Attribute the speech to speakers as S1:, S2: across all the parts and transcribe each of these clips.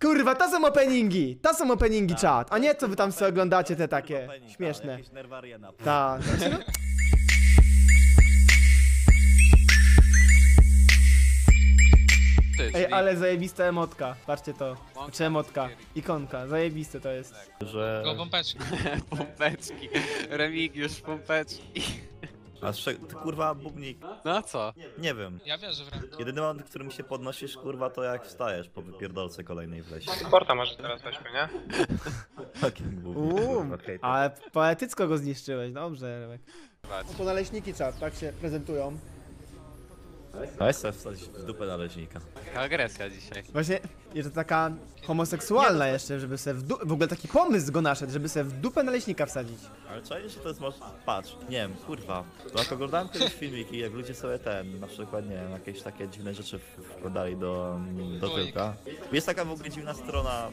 S1: Kurwa, to są openingi! To są openingi, czat! A nie co wy tam sobie oglądacie te takie
S2: Opening,
S1: śmieszne. Tak.
S3: Ty,
S1: Ej,
S3: czyli
S1: ale zajebista emotka. Patrzcie to. Czy emotka? Ikonka. Zajebiste to jest.
S2: że...
S4: Go pompeczki.
S3: pompeczki. Remigiusz, pompeczki.
S2: A strze- ty kurwa bubnik,
S3: No co?
S2: nie wiem.
S4: Ja wierzę w rękę.
S2: Jedyny moment, w którym się podnosisz, kurwa, to jak wstajesz po wypierdolce kolejnej w lesie.
S5: Sporta może teraz weźmy, nie?
S2: Fucking bubnik,
S1: Uuu,
S2: kurwa, hejter.
S1: ale poetycko go zniszczyłeś. Dobrze, Remek.
S3: Patrz.
S1: To naleśniki, czat. Tak się prezentują.
S2: Weź sobie wstać w dupę naleźnika.
S3: Taka agresja dzisiaj.
S1: Właśnie, jeszcze taka homoseksualna jeszcze, żeby se w du- W ogóle taki pomysł go naszedł, żeby se w dupę naleśnika wsadzić.
S2: Ale czaisz, że to jest może... Patrz, nie wiem, kurwa. To jak oglądałem kiedyś filmiki, jak ludzie sobie ten, na przykład, nie wiem, jakieś takie dziwne rzeczy w- wkładali do, do tyłka. Jest taka w ogóle dziwna strona,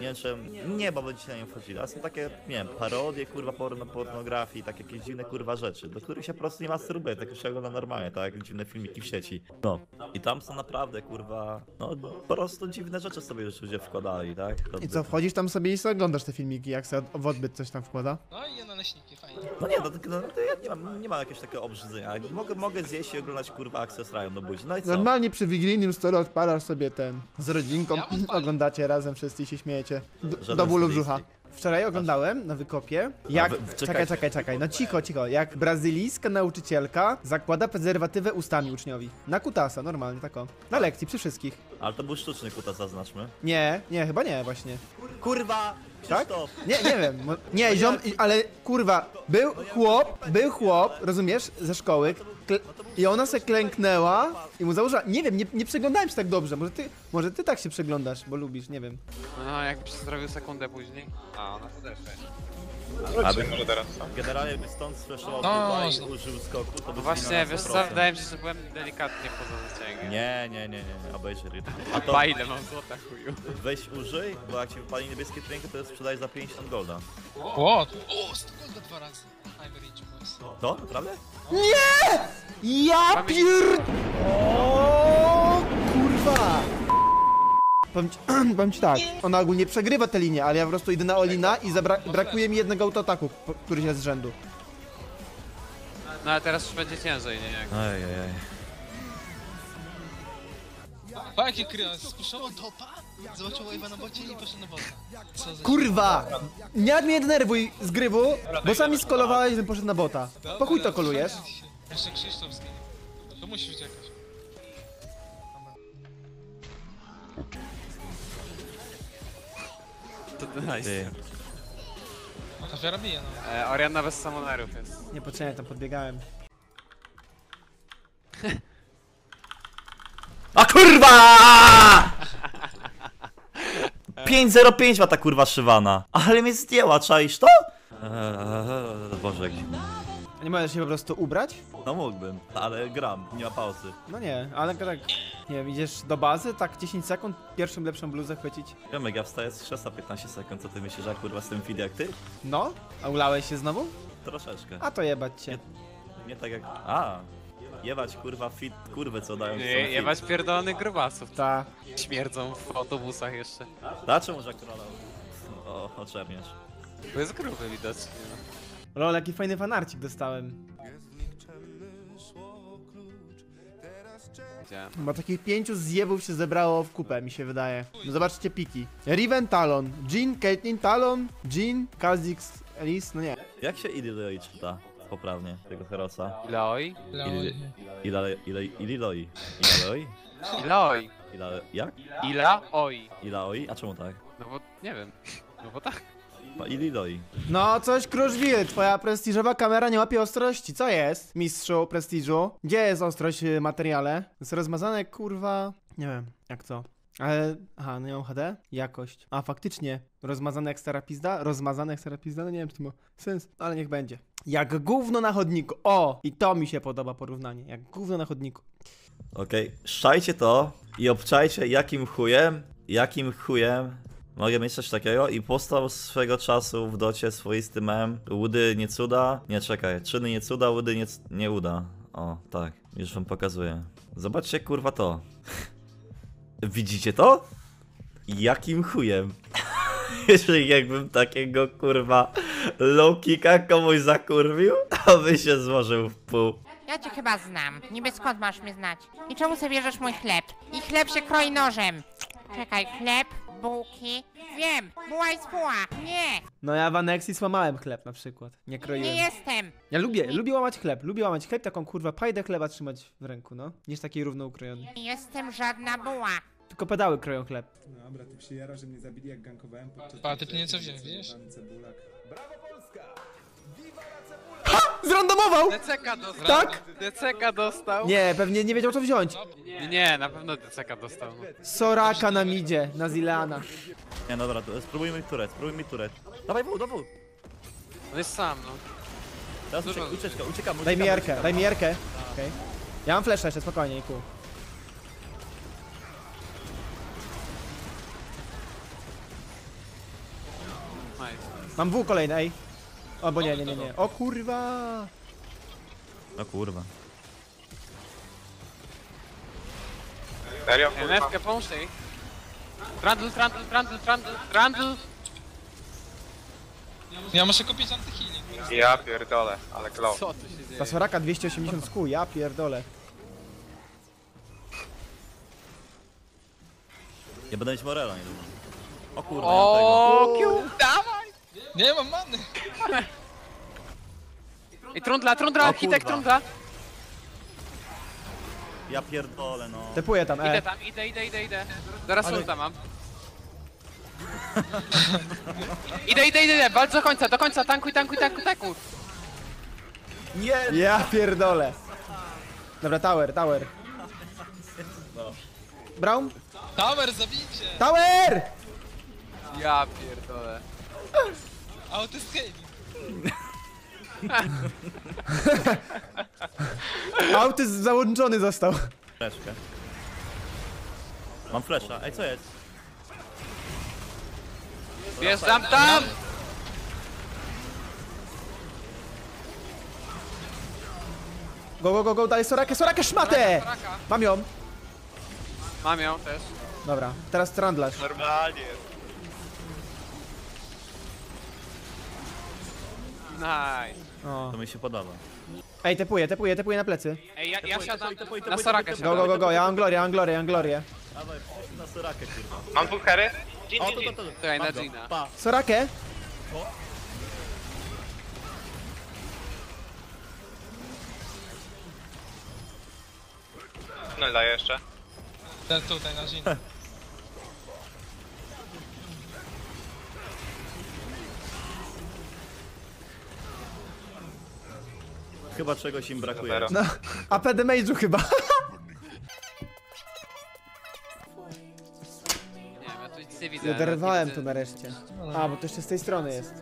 S2: nie wiem, czy, nie, bo na nią wchodzili, ale są takie, nie wiem, parodie, kurwa, porno, pornografii, takie jakieś dziwne, kurwa, rzeczy, do których się po prostu nie masturbuje, tak już się ogląda normalnie, tak, jak dziwne filmiki w sieci. No, i tam są naprawdę, kurwa, no, po prostu dziwne rzeczy sobie już ludzie wkładali, tak?
S1: I co, wchodzisz tam sobie i sobie oglądasz te filmiki, jak se w odbyt coś tam wkłada?
S4: No i naleśniki, fajnie.
S2: No nie, no, to, no, to ja nie mam, nie mam jakiegoś takiego obrzydzenia. Mogę, mogę zjeść i oglądać kurwa Access Ryan do buzi. No i co?
S1: Normalnie przy wigilijnym stole odpalasz sobie ten z rodzinką,
S4: Ja
S1: oglądacie razem wszyscy i się śmiejecie. D-
S2: Żaden
S1: do bólu brzucha. Wczoraj oglądałem na wykopie, jak...
S2: wy- czekaj.
S1: Czekaj, czekaj, czekaj, no cicho, cicho. Jak brazylijska nauczycielka zakłada prezerwatywę ustami uczniowi. Na kutasa, normalnie, tako. Na lekcji, przy wszystkich.
S2: Ale to był sztuczny kuta, zaznaczmy.
S1: Nie, nie, chyba nie, właśnie.
S2: Kurwa!
S1: Tak?
S2: Krzysztof!
S1: Nie, nie wiem. mo- Nie, ziom, ale kurwa, był chłop, był chłop, rozumiesz, ze szkoły. kle- I ona se klęknęła i mu założyła. Nie wiem, nie, nie przeglądałem się tak dobrze. Może ty, może ty tak się przeglądasz, bo lubisz, nie wiem.
S3: No, jakbyś zrobił sekundę później. A, ona podeszła.
S5: Wróćcie może teraz, co?
S2: Generalnie by stąd sflashował
S4: No,
S2: no, użył skoku, to by
S3: No właśnie,
S2: zginął na
S3: wiesz co,
S2: 100%.
S3: wydaje mi się, że byłem delikatnie poza zasięgiem.
S2: Nie, nie, nie, nie, obejrzyj rytm. A to
S3: Pa ile mam złota chuju.
S2: weź użyj, bo jak ci wypali niebieskie trinki, to sprzedaj za 50 golda.
S4: O, o, 100 golda dwa razy. Boys.
S2: To? Naprawdę?
S1: Ja pier... O kurwa! Powiem ci, powiem ci tak, ona ogólnie przegrywa tę linię, ale ja po prostu idę na Olina i zabra- brakuje mi jednego autoataku, po- któryś jest z rzędu.
S3: No ale teraz już będzie ciężej, nie? Jak...
S2: Ej, ej, ej.
S4: Pa, jakie kryje, spuszował topa, zobaczył wave'a na bocie i poszedł na bota. Co za...
S1: Kurwa! Nie mnie denerwuj z grywu, bo sami skolowałeś, żebym poszedł na bota. Po chuj to kolujesz?
S4: Jeszcze Krzysztof zginie. To musisz uciekać.
S3: To, to nice.
S2: Ty.
S4: No ta wiara bije, no.
S3: E, Orianna bez samonerów jest.
S1: Nie poczekaj, tam podbiegałem.
S2: A kurwa! 505 ma ta kurwa szywana. Ale mnie zdjęła, czaisz to? Eee, Boże, jak dziwne.
S1: A Nie możesz się po prostu ubrać?
S2: No mógłbym, ale gram, nie ma pauzy.
S1: No nie, ale tak, nie wiem, idziesz do bazy, tak 10 sekund, pierwszą lepszą bluzę chwycić.
S2: Jomek, ja wstaję z krzesła 15 sekund, co ty myślisz, że ja kurwa z tym feed jak ty?
S1: No? A ulałeś się znowu?
S2: Troszeczkę.
S1: A to jebać cię.
S2: Nie tak jak... A! Jebać kurwa fit kurwy, co dają
S3: Nie,
S2: fit.
S3: jebać pierdolonych grubasów.
S1: Ta.
S3: Śmierdzą w autobusach jeszcze.
S2: A czemu że króla o, oczerniesz?
S3: Bo jest gruby widocznie.
S1: Lol, jaki fajny fanarcik dostałem.
S3: Widziałem.
S1: Bo takich pięciu zjebów się zebrało w kupę, mi się wydaje. No zobaczcie piki. Riven Talon, Jean, Caitlyn Talon, Jean, Kha'Zix, Elise, no nie.
S2: Jak się Ililoi czyta poprawnie, tego herosa?
S3: Iloi?
S2: Ili- Ilale, ile, Ililoi. Ilaloi?
S3: Iloi.
S2: Ilale, jak?
S3: Ila oi.
S2: Ilaoi? A czemu tak?
S3: No bo nie wiem. No bo tak.
S2: No, Ililoi.
S1: No coś Kruszwil, twoja prestiżowa kamera nie łapie ostrości. Co jest, mistrzu prestiżu? Gdzie jest ostrość w materiale? Jest rozmazane, kurwa... Nie wiem, jak co? Ale, aha, no nie mam HD? Jakość. A, faktycznie, rozmazane jak stara pizda? Rozmazane jak stara pizda? No nie wiem, czy to ma sens, ale niech będzie. Jak gówno na chodniku. O! I to mi się podoba porównanie. Jak gówno na chodniku.
S2: Okej, szczajcie to i obczajcie jakim chujem, jakim chujem mogę mieć coś takiego i postał swego czasu w docie swoisty mem Łudy nie cuda, nie czekaj, czyny nie cuda, łudy nie, nie uda. O, tak, już wam pokazuję. Zobaczcie kurwa to. Widzicie to? Jakim chujem? Jeżeli jakbym takiego kurwa low kicka komuś zakurwił, to by się złożył w pół.
S6: Ja cię chyba znam. Niby skąd masz mnie znać? I czemu sobie bierzesz mój chleb? I chleb się kroi nożem. Czekaj, chleb, bułki. Wiem, buła jest buła. Nie,
S1: No ja w aneksji złamałem chleb na przykład. Nie
S6: nie
S1: kroiłem.
S6: jestem.
S1: Ja lubię, lubię łamać chleb, lubię łamać chleb, taką kurwa pajdę chleba trzymać w ręku, no. Niż taki równo ukrojony.
S6: Nie jestem żadna buła.
S1: Tylko pedały kroją chleb.
S7: Dobra, ty przyjara, że mnie zabili jak gankowałem podczas...
S4: Pa, ty pieniądze wziąłeś, wiesz?
S7: Cebulak.
S1: Zrandomował!
S3: DCK dostał.
S1: Tak?
S3: DCK dostał.
S1: Nie, pewnie nie wiedział co wziąć.
S3: Nie, na pewno DCK dostał. No.
S1: Soraka na midzie, na Zileana.
S2: Nie, no dobra, to spróbujmy turret, spróbujmy turret. Dawaj wół, dawaj wół.
S3: On jest sam, no.
S2: Teraz uciekamy, uciekamy.
S1: Daj mi jarkę, daj mi jarkę. Okej. Ja mam flash jeszcze, spokojnie, Iku.
S3: Nice.
S1: Mam W kolejny, ej. O, bo nie, nie, nie, nie. O kurwa!
S2: No kurwa.
S5: Serio? Kurwa.
S3: NF-kę pomóż jej. Trundle, trundle, trundle, trundle, trundle.
S4: Ja muszę kupić antyhealing.
S5: Ja pierdolę, ale glow.
S3: Co tu się dzieje?
S1: Ta Soraka 280 skół, ja pierdolę.
S2: Ja będę mieć Morela niedługo. O kurwa,
S3: O, Q, dawaj!
S4: Nie mam many.
S3: I trundla, trundla,
S2: O,
S3: hitek
S2: kurwa.
S3: trundla.
S2: ja tego. Ja pierdolę, no.
S1: Tepuję tam,
S3: Idę
S1: e.
S3: tam, idę, idę, idę, idę. Zaraz
S2: Ale-
S3: ulta mam. Idę, idę, idę, idę, walcz do końca, do końca, tankuj, tankuj, tankuj, tankuj.
S2: Nie!
S1: Ja pierdolę. Dobra, tower, tower. Brown?
S4: Tower, zabijcie!
S1: Tower!
S3: Ja pierdolę.
S4: Autoscaling.
S1: Autyzm załączony został.
S2: Fleszkę. Mam flesza, ej co jest?
S3: Wjeżdżam tam!
S1: Go, go, go, go, daj Sorakę, Sorakę, szmatę!
S3: Raka.
S1: Mam ją.
S3: Mam ją też.
S1: Dobra, teraz trandlarz.
S5: Normalnie
S3: Nice.
S1: O.
S2: To mi się podoba.
S1: Ej, tepuję, tepuję, tepuję na plecy.
S3: Ej, ja, ja siadam na Sorakę
S2: tepuj,
S1: Go, go, go, go, ja mam glorię, ja mam glorię, ja mam glorię.
S2: Dawaj, na Sorakę kurwa.
S5: Mam dwóch hery?
S2: O, to, to, to.
S3: Czekaj,
S2: Mam
S3: na
S2: go.
S3: Gina.
S2: Pa.
S1: Sorakę?
S5: No daję jeszcze.
S4: Ten tutaj na ziemi.
S2: Chyba czegoś im brakuje.
S1: No, a PD Mage'u chyba.
S3: Nie wiem, ja tu nic nie widzę. nawet
S1: Oderwałem
S3: nie
S1: to nareszcie. A, bo to jeszcze z tej strony jest.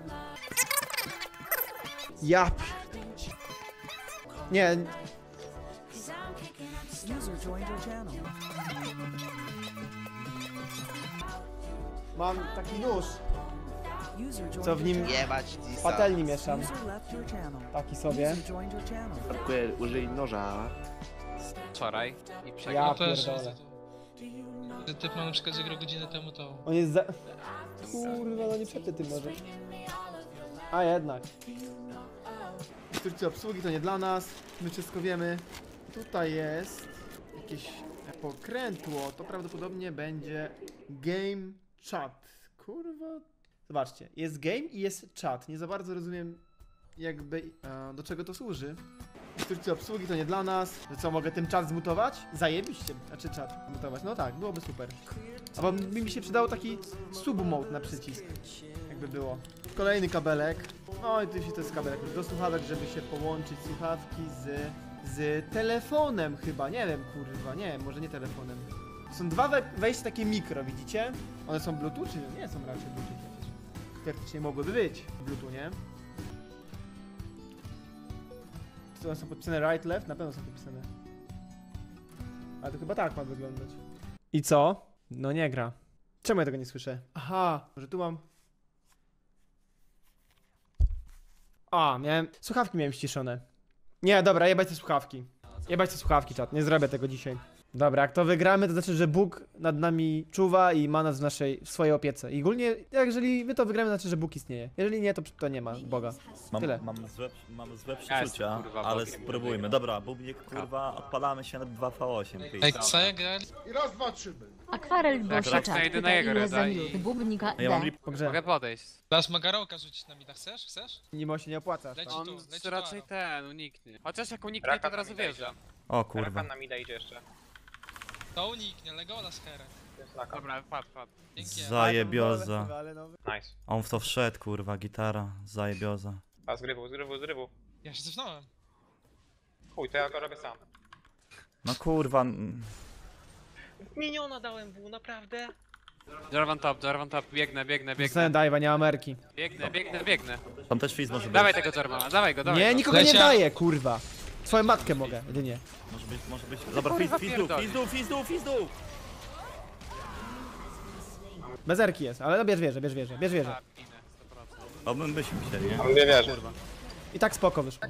S1: Ja pier- Nie,
S8: User joined your channel.
S1: mam taki nóż, co w nim
S9: Jebać
S1: w patelni mieszam.
S8: User left your channel.
S1: Taki sobie.
S8: User joined your channel.
S9: Brakuje, użyj noża.
S3: Wczoraj i
S1: Ja
S3: przegrał.
S4: też.
S1: pierdolę.
S4: Ten typ ma na przykład, że grał godzinę temu to...
S1: On jest za... Kurwa, no nie przepnę tym może. A jednak. Instrukcja obsługi to nie dla nas. My wszystko wiemy. Tutaj jest jakieś pokrętło. To prawdopodobnie będzie game chat. Kurwa. Zobaczcie, jest game i jest chat. Nie za bardzo rozumiem jakby e, do czego to służy. Instrukcja obsługi to nie dla nas. Co, mogę tym czat zmutować? Zajebiście. Znaczy czat zmutować. No tak, byłoby super. Albo mi się przydał taki sub mode na przycisk. Jakby było. Kolejny kabelek. No i tu się to jest kabelek do słuchawek, żeby się połączyć słuchawki z, z telefonem chyba. Nie wiem, kurwa, nie, może nie telefonem. Są dwa we wejścia takie mikro, widzicie? One są Bluetooth, czy nie? Są raczej Bluetooth. Teoretycznie mogłyby być Bluetooth, nie? Czy one są podpisane right, left? Na pewno są podpisane. Ale to chyba tak ma wyglądać. I co? No nie gra. Czemu ja tego nie słyszę? Aha, może tu mam. A, miałem. Słuchawki miałem ściszone. Nie, dobra, jebać te słuchawki. Jebać te słuchawki, czat. Nie zrobię tego dzisiaj. Dobra, jak to wygramy, to znaczy, że Bóg nad nami czuwa i ma nas w naszej, w swojej opiece. I ogólnie, jak jeżeli my to wygramy, to znaczy, że Bóg istnieje. Jeżeli nie, to, to nie ma Boga.
S2: Mam,
S1: Tyle.
S2: mam złe, mam złe
S3: Ja
S2: przeczucia,
S3: kurwa,
S2: ale
S3: Bogiem.
S2: spróbujmy. Dobra, Bubnik, kurwa, odpalamy się na 2v8.
S4: Ej,
S2: please.
S4: Ksaja grali?
S10: Akwarel
S3: Tak,
S10: Bosieczak
S3: tak, znajdę na
S10: pyta
S3: jego
S10: ile
S3: reda i-
S10: bubnika
S2: ja mam
S10: D.
S1: grze.
S3: Mogę podejść.
S4: Dasz magarołka rzucić na mida, chcesz? Chcesz?
S1: Nimo się nie opłaca.
S4: Leci
S1: tak.
S3: On
S4: tu, leci tu
S3: raczej
S4: Aro.
S3: ten, uniknie. Chociaż jak uniknie, to od razu wierzę.
S2: O kurwa.
S5: Rakan na mida idzie jeszcze.
S4: To uniknie, Legola z Herem.
S5: Jest laka.
S3: Dobra, padł, padł.
S4: Dzięki.
S2: Zajebioza.
S5: Nice.
S2: On w to wszedł, kurwa, gitara. Zajebioza.
S5: A zgrywu, zgrywu, zgrywu.
S4: Ja się cofnąłem.
S5: Chuj, to ja go robię sam.
S2: No kurwa. mm.
S5: Miniona dałem W, naprawdę?
S3: Jarvan top, Jarvan top, biegnę, biegnę,
S1: Dostanę
S3: biegnę.
S1: dive'a, nie ma Ameryki.
S3: Biegnę, biegnę, biegnę.
S2: Tam też Fizz może być.
S3: Dawaj tego Jarvana, dawaj go, dawaj
S1: Nie,
S3: go.
S1: nikogo nie
S4: Lecia.
S1: daję, kurwa. Swoją matkę mogę, jedynie.
S2: Może być, może być. Dobra,
S3: kurwa
S2: Fizz dół,
S3: pierdolisz.
S2: Fizz dół, Fizz dół, Fizz dół!
S1: Bez erki jest, ale no bierz wieżę, bierz wieżę, bierz wieżę.
S3: Tak, inne, 100%.
S2: O, my byśmy chcieli, nie?
S5: Dwie wieże.
S1: I tak spoko wyszło.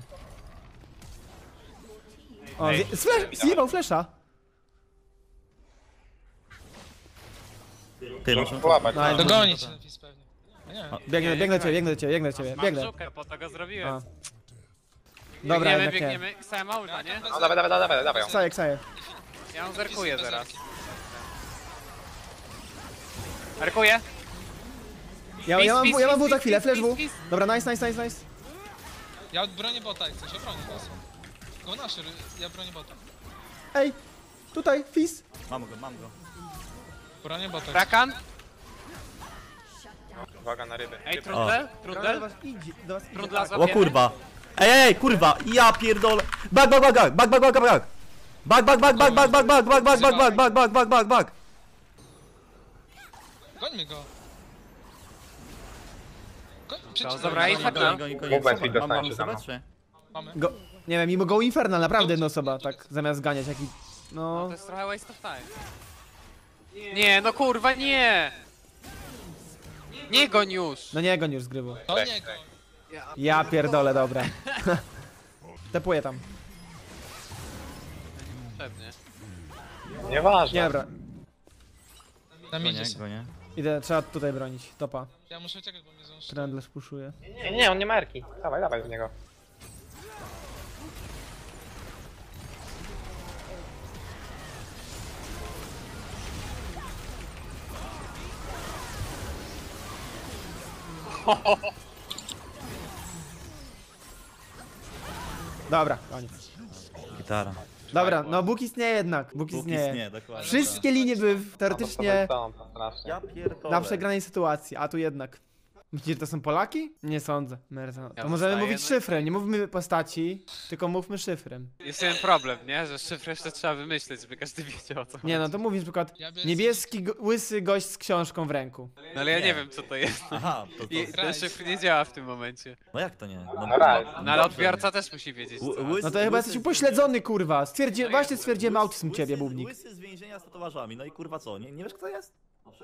S1: O,
S5: Ej.
S1: zje- flash, zjebał flesza.
S2: Ty.
S1: No, ale-
S4: Dogonić ten fizz pewnie. No nie.
S1: Biegnę, biegnę do ciebie, biegnę do ciebie, biegnę do ciebie,
S3: Mam
S1: biegnę.
S3: żukę, po to go zrobiłem.
S1: A. Dobra,
S3: biegniemy,
S1: jednak nie.
S3: biegniemy. Sama ulta, nie?
S5: No dawaj, dawaj, dawaj, dawaj ją.
S1: Ksaję, ksaję.
S3: Ja ją zerkuję zaraz.
S4: erki.
S3: Erkuję.
S1: Ja, ja mam, ja mam W za chwilę, flash W. Dobra, nice, nice, nice, nice.
S4: Ja bronię bota, jak chcesz, ja bronię was. Go naszy, ja bronię bota.
S1: Ej, tutaj, Fizz.
S2: Mam go, mam go.
S4: Bronię bota.
S3: Rakan?
S5: Uwaga na ryby.
S3: Ej,
S5: Ryby.
S3: Trundle?
S1: Do was idzie, do was idzie.
S2: O
S3: złapiemy?
S2: kurwa. Ej, ej, kurwa, ja pierdolę. Bak, bak, bak, bak, bak, bak, bak, bak, bak. Bak, bak, bak, bak, bak, bak, bak, bak, bak, bak, bak, bak, bak, bak, bak.
S4: Gońmy go. Goń,
S3: To
S4: przecież
S3: dobra, i
S4: goń,
S3: tak
S4: goń,
S3: na-
S4: goń.
S5: Movement speed
S2: Mam
S5: dostałem
S2: go
S5: się za mną.
S2: zobaczcie.
S4: Mamy.
S1: Go, nie wiem, mimo Go Infernal, naprawdę jedna osoba, tak, zamiast ganiać jaki...
S3: No
S1: No,
S3: to jest trochę waste of time. Nie, no kurwa, nie! Nie goń już!
S1: no nie goń już z grybu.
S4: To nie go.
S1: Ja pierdolę, dobra. Tepuję tam.
S3: Pewnie.
S5: Nieważne.
S1: Nie, dobra.
S4: Na midzie
S2: nie,
S4: są.
S2: go nie.
S1: Idę, trzeba tutaj bronić. Topa.
S4: Ja muszę uciekać, bo mnie ząszczy.
S1: Trendless pushuje.
S5: Nie, nie, on nie ma erki. Dawaj, dawaj w niego.
S1: Dobra, koniec.
S2: Gitara.
S1: Dobra, no Bóg istnieje jednak. Bóg
S2: Bóg
S1: istnieje.
S2: istnieje, dokładnie.
S1: Wszystkie linie były teoretycznie
S5: to strasznie.
S2: Ja pierdolę.
S1: na przegranej sytuacji, a tu jednak. Myślicie, że to są Polaki? Nie sądzę. Merza. To
S3: Ja
S1: możemy
S3: zostaję,
S1: mówić
S3: no i-
S1: szyfrem, nie mówmy postaci, tylko mówmy szyfrem.
S3: Jest jeden problem, nie? Że szyfr jeszcze trzeba wymyśleć, żeby każdy wiedział o co
S1: Nie no, to mówisz na przykład
S4: Ja
S1: niebieski, go, łysy gość z książką w ręku.
S3: No ale ja nie
S2: Nie.
S3: wiem co to jest.
S2: Aha, to, to...
S3: I ten szyfr nie działa w tym momencie.
S2: No jak to nie? No,
S5: Right.
S3: No ale odbiorca też musi wiedzieć co.
S2: Łysy-
S1: No to chyba jesteś upośledzony, kurwa. Stwierdzi,
S3: No
S1: właśnie stwierdziłem autyzm
S2: Łysy-
S1: ciebie, Bubnik.
S2: Łysy z więzienia z tatuażami, no i kurwa co, nie, nie wiesz kto jest?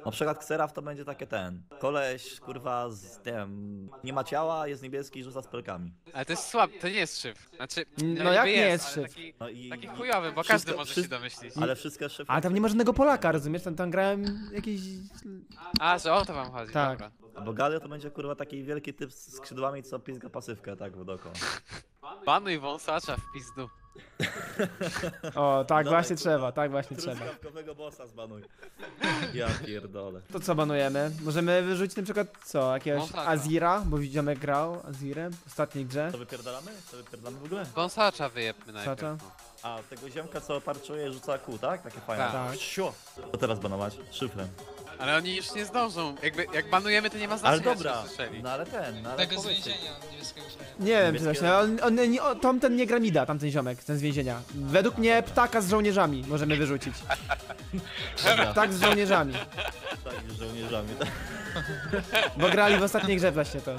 S2: Na przykład Xerath to będzie takie ten. Koleś, kurwa, z, nie wiem, nie ma ciała, jest niebieski i rzuca spelkami.
S3: Ale to jest słabe, to nie jest szyfr. Znaczy,
S1: No
S3: niby
S1: jak nie jest
S3: ale
S1: szyfr?
S3: Taki,
S2: No i...
S3: taki chujowy, bo
S2: wszystko-
S3: każdy może się
S2: wszystko-
S3: domyślić.
S2: Ale wszystkie szyfry...
S1: Ale tam nie ma żadnego Polaka, rozumiesz? Tam, tam grałem jakiś...
S3: A, że o to wam chodzi,
S1: Tak.
S3: dobra.
S2: Bo Galio to będzie kurwa taki wielki typ z skrzydłami, co pizga pasywkę, tak w dookoła.
S3: Banuj wąsacza w pizdu.
S1: O, tak
S2: Dawaj,
S1: właśnie
S2: kurwa.
S1: trzeba, tak właśnie trzeba.
S2: Truskawkowego bossa zbanuj. Ja pierdolę.
S1: To co banujemy? Możemy wyrzucić na przykład co? Jakiegoś
S3: Wąsacza.
S1: Azira, bo widzimy grał Azirem w ostatniej grze.
S2: To wypierdalamy? To wypierdalamy w ogóle?
S3: Wąsacza wyjebmy najpierw.
S1: Wąsacza?
S3: no.
S2: A, tego ziomka co parczuje rzuca kół, tak? Takie fajne.
S3: Tak.
S2: Sio. To teraz banować? Szyfrem.
S3: Ale oni już nie zdążą. Jakby, jak banujemy, to nie ma
S2: Ale
S3: znaczenia,
S2: dobra,
S3: czy słyszeli.
S2: no ale ten, no ale
S4: Tego z
S2: powiedzcie.
S4: więzienia niebieskiego.
S1: Nie wiem, czy właśnie, on, on, nie, o, tamten nie gra mida, tamten ziomek, ten z więzienia. Według mnie ptaka z żołnierzami możemy wyrzucić. Ptak z żołnierzami,
S2: Tak, z żołnierzami. tak.
S1: Bo grali w ostatniej grze właśnie to.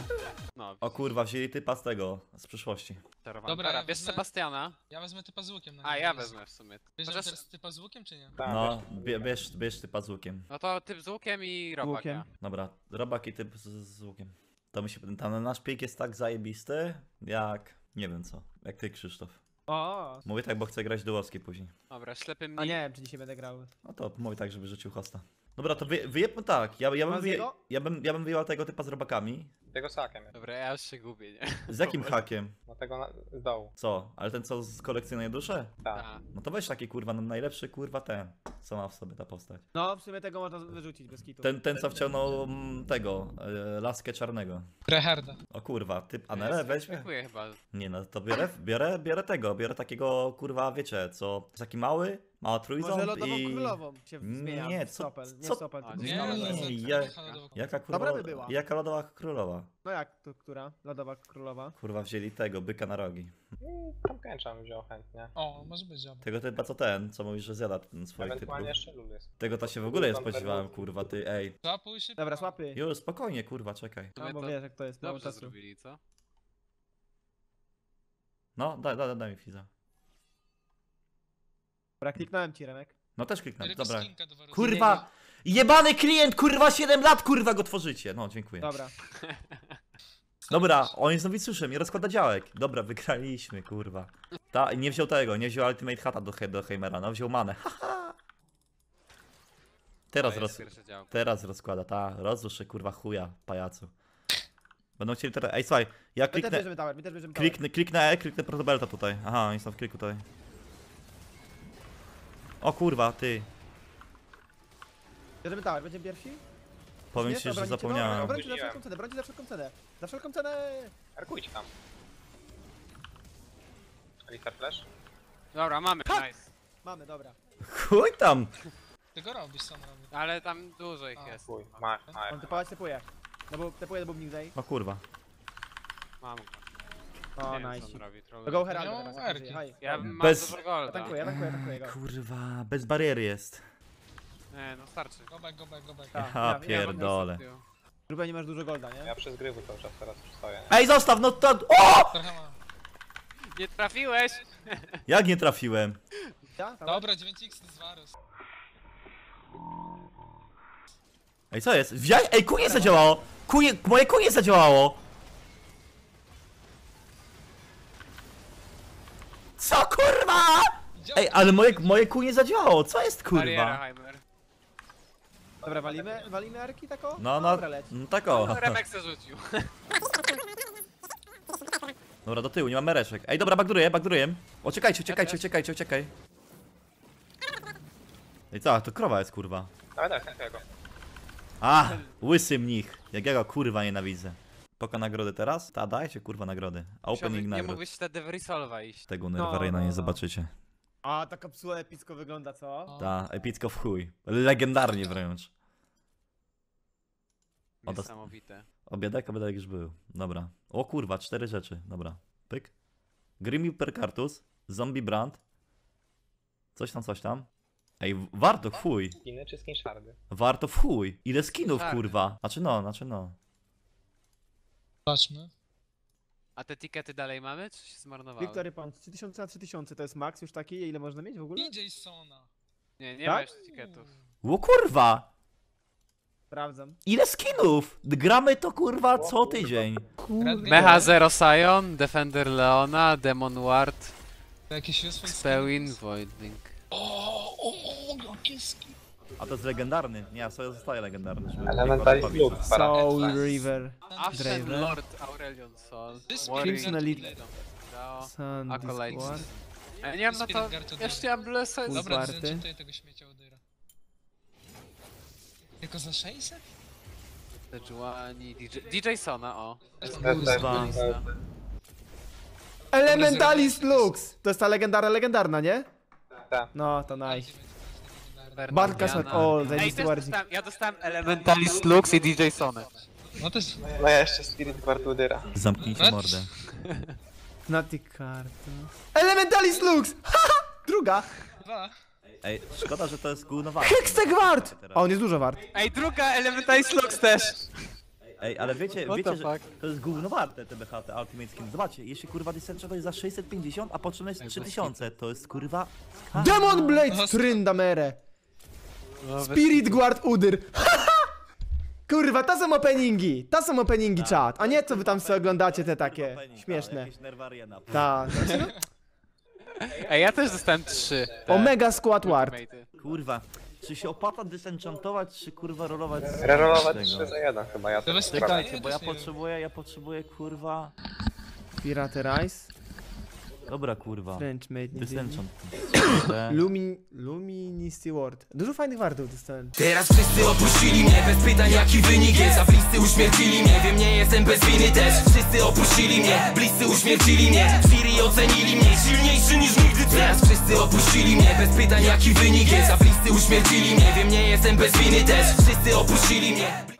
S3: No,
S2: O kurwa, wzięli typa z tego, z przyszłości.
S4: Dobra,
S3: Dobra,
S4: ja
S3: bierz
S4: wezmę-
S3: Sebastiana.
S4: Ja wezmę typa z łukiem. na
S3: A,
S4: niego.
S3: ja wezmę w sumie.
S4: Bierzemy
S3: Chociaż,
S4: teraz typa z łukiem, czy nie?
S2: No, bie, bierz, bierz typa z łukiem.
S3: no to typ z łukiem i robak.
S1: Łukiem.
S3: ja.
S2: Dobra, robak i typ z, z łukiem. To mi się, ten nasz pik jest tak zajebisty, jak, nie wiem co, jak ty Krzysztof.
S1: O,
S2: Mówię tak, bo chcę grać duowski później.
S3: Dobra, ślepy mi.
S1: a nie wiem, czy dzisiaj będę grał.
S2: No to mówię tak, żeby rzucił hosta. Dobra, to wy, wyjebmy tak. Ja, ja, bym wyje,
S1: Maziego?
S2: ja, bym, ja bym wyjęła tego typa z robakami.
S5: Tego sakiem.
S3: Dobra, ja już się gubię, nie?
S2: Z jakim hakiem?
S5: No tego na, z dołu.
S2: Co? Ale ten co z kolekcjonuje dusze?
S5: Tak.
S3: A,
S2: No to weź taki kurwa, no najlepszy kurwa ten, co ma w sobie ta postać.
S1: No, w sumie tego można wyrzucić bez kitu.
S2: Ten, ten co wciągnął mm, tego, e, laskę czarnego.
S4: Reharda.
S2: O kurwa, typ Anele weźmie?
S3: Dziękuję chyba.
S2: Nie no, to biorę, biorę, biorę tego, biorę takiego kurwa, wiecie, co, taki mały, mała
S1: Może
S2: trójząb
S1: lodową
S2: i...
S1: królową się zmienia
S2: Nie,
S1: w
S2: co-
S1: Sopel. Nie
S2: co-
S1: Sopel,
S3: A,
S1: tylko
S3: nie, nie,
S2: nie,
S3: nie,
S2: ja- Jaka
S1: Dobra
S2: królowa,
S1: by była.
S2: jaka lodowa królowa?
S1: No jak, to która? Lodowa królowa.
S2: Kurwa wzięli tego, byka na rogi.
S5: Mm, Tam kęcza bym wziął chętnie.
S4: O, może być działa.
S2: Tego typa co ten, co mówisz, że zjada ten swoich typów.
S5: Ewentualnie jeszcze lul jest.
S2: Tego to się w ogóle nie spodziewałem, kurwa, ty, ej.
S4: Złapuj się.
S1: Dobra, słapy.
S2: Już, spokojnie, kurwa, czekaj.
S1: No, bo wiesz jak to jest, mało
S3: Dobrze
S1: czasu.
S3: zrobili, co?
S2: No, daj, daj, daj mi fiza.
S1: Dobra, kliknąłem ci, Remek.
S2: No też kliknę,
S4: Tylko
S2: dobra. Kurwa! Jebany klient, kurwa, 7 lat, kurwa, go tworzycie. No, dziękuję.
S1: Dobra.
S2: Dobra, on jest nowicjuszem, nie rozkłada działek. Dobra, wygraliśmy, kurwa. Ta, nie wziął tego, nie wziął Ultimate Hata do, He- do Heimera, no wziął manę. Haha. Teraz, roz, teraz rozkłada, ta, się, kurwa, chuja, pajacu. Będą chcieli teraz, ej, słuchaj, ja
S1: My też
S2: kliknę,
S1: bierzemy tower, my też bierzemy tower.
S2: kliknę, kliknę E, kliknę protobelta tutaj. Aha, oni są w kliku tutaj. O kurwa, ty.
S1: Bierzemy tower, będziemy pierwsi?
S2: Powiem
S1: Nie?
S2: ci, że?
S1: Dobra,
S2: zapomniałem.
S1: Za wszelką cenę, brońcie za wszelką cenę. Za wszelką cenę!
S5: Arkujcie tam. Lister flash.
S3: Dobra, mamy, nice.
S1: Mamy, dobra.
S2: Chuj tam!
S4: Ty go robisz, sam robisz.
S3: Ale tam dużo ich
S4: A,
S3: jest.
S5: Chuj, ma, ma.
S1: On typować typuje. No bo typuje do Bubnik
S2: O kurwa.
S3: Mam go.
S1: O,
S3: Nie wiem, co
S1: nice.
S3: robi, troll.
S1: To go Heraldo
S4: No,
S1: teraz, jak
S4: Erki.
S1: żyje, haj.
S3: Ja mam
S2: Bez-
S3: dużo golda.
S1: tankuję, tankuję, tankuję go.
S2: Kurwa, bez bariery jest.
S3: Nie, no starczy.
S4: Go back, go back, go back.
S1: Tak.
S2: Ja
S1: ja- ja-
S2: pierdolę.
S1: Grube nie masz dużo golda, nie?
S5: Ja przez grywy cały czas teraz stoję. nie?
S2: Ej, zostaw, no to... O!
S4: Trochę ma.
S3: Nie trafiłeś!
S2: Jak nie trafiłem?
S1: Ja? Tower?
S4: Dobra, 9x to jest Varus.
S2: Ej, co jest? Wziąłeś? Ej, kunie zadziałało! Kunie, moje kunie zadziałało! Co kurwa? Ej, ale moje, moje kunie zadziałało, co jest kurwa?
S1: Dobra, walimy, walimy Erki tako?
S2: No, no,
S1: Dobra, leć.
S2: no tak o.
S3: No, Remek se rzucił.
S2: Dobra, do tyłu, nie mam mereszek. Ej, dobra, bagduruję, bagduruję. Uciekajcie, uciekajcie, uciekajcie, uciekaj. Ej, co, to krowa jest kurwa.
S5: Dawaj, dawaj, chętnie go.
S2: A, łysy mnich. Jak ja go kurwa nienawidzę. Poka nagrody teraz? Ta, dajcie kurwa nagrody. Opening
S3: Nie
S2: nagród.
S3: mógłbyś wtedy w Resolve'a iść.
S2: Tego
S1: No,
S2: Nerwarena
S1: no,
S2: nie
S1: no.
S2: zobaczycie.
S1: A, ta kapsuła epicko wygląda, co?
S2: Ta, epicko w chuj. Legendarnie wręcz.
S3: Niesamowite.
S2: Obiadek, obiadek już był. Dobra. O kurwa, cztery rzeczy. Dobra. Pyk. Grimmy Percartus, Zombie Brand. Coś tam, coś tam. Ej, w- warto w chuj.
S5: Skiny czy skin shardy?
S2: Warto w chuj. Ile skinów,
S3: Tak.
S2: kurwa. Znaczy no, znaczy no.
S4: Zobaczmy.
S3: A te tikety dalej mamy, czy się zmarnowały?
S1: Victory Pound 3000 na 3000 to jest max już taki, ile można mieć w ogóle?
S4: DJ Sona.
S3: Nie, nie
S1: Tak?
S3: ma jeszcze tiketów.
S2: O kurwa!
S1: Sprawdzam.
S2: Ile skinów? Gramy to kurwa co tydzień.
S3: Mecha Zero Sion, Defender Leona, Demon Ward,
S4: To jakieś useful
S3: Spellwin, Voidlink.
S4: O, o, jakie skin.
S2: A to jest legendarny. Nie, ja sobie zostaje legendarny. żeby
S5: Elementalist
S2: nie.
S1: Soul. River.
S3: Ashen
S1: Draven.
S3: Lord Aurelion Sol,
S4: This
S1: Crimson Elite.
S3: Dao,
S1: Sun
S3: Acolyte.
S1: Discord.
S3: Nie wiem, no to
S4: Spirit Guard to
S3: jeszcze ja Blessa
S4: Dobra,
S1: party.
S4: zenchantuję tego śmiecia Odyra. Tylko za 600?
S3: Sejuani, DJ, DJ Sona, o.
S2: Kurwa.
S1: Elementalist Lux! To jest ta legendarna, legendarna, nie?
S5: Tak.
S1: No, to nice. Barkas like all, zajebisty wardzik.
S3: ja dostałem Elementalist Lux i DJ Sonę.
S4: No też.
S5: No ja jeszcze Spirit Guard Udyra.
S2: Zamknijcie mordę.
S1: Fnatic card. Elementalist Lux! Haha! Druga!
S4: Dwa.
S2: Ej, szkoda, że to jest gówno warte.
S1: Hextech wart! A on jest dużo wart.
S3: Ej, druga Elementalist Lux też!
S2: Ej, ale wiecie, wiecie, że to jest gówno warte te BHT Ultimate Skin. Zobaczcie, jeśli kurwa Dissentra to jest za 650, a potrzebne jest 3000, to jest kurwa...
S1: Demon Blade Tryndamere! Spirit Guard Udyr! Haha! Kurwa, to są openingi! To są openingi czat, a nie co wy tam sobie oglądacie te takie śmieszne. Tak, znaczy, no,
S3: Ej, ja też dostałem trzy. te
S1: Omega Squad Ward.
S2: Kurwa, czy się opłaca dysenchantować, czy kurwa rolować z
S5: Rerolować
S2: tego?
S5: 3 za 1 chyba, ja to
S4: Zamiast
S5: sprawdzę.
S2: Czekajcie, bo ja potrzebuję, ja potrzebuję kurwa...
S1: Pirate Rise.
S2: Dobra kurwa.
S1: French Made.
S2: Dysenchant.
S1: Lumin... Luministy Ward. Dużo fajnych wardów dostałem.
S11: Teraz wszyscy opuścili mnie bez pytań jaki wynik jest. A bliscy uśmiercili mnie, wiem nie jestem bez winy też. Wszyscy opuścili mnie, bliscy uśmiercili mnie. Siri ocenili mnie, silniejszy niż nigdy Teraz wszyscy opuścili mnie bez pytań jaki wynik jest. A bliscy uśmiercili mnie, wiem nie jestem bez winy też. Wszyscy opuścili mnie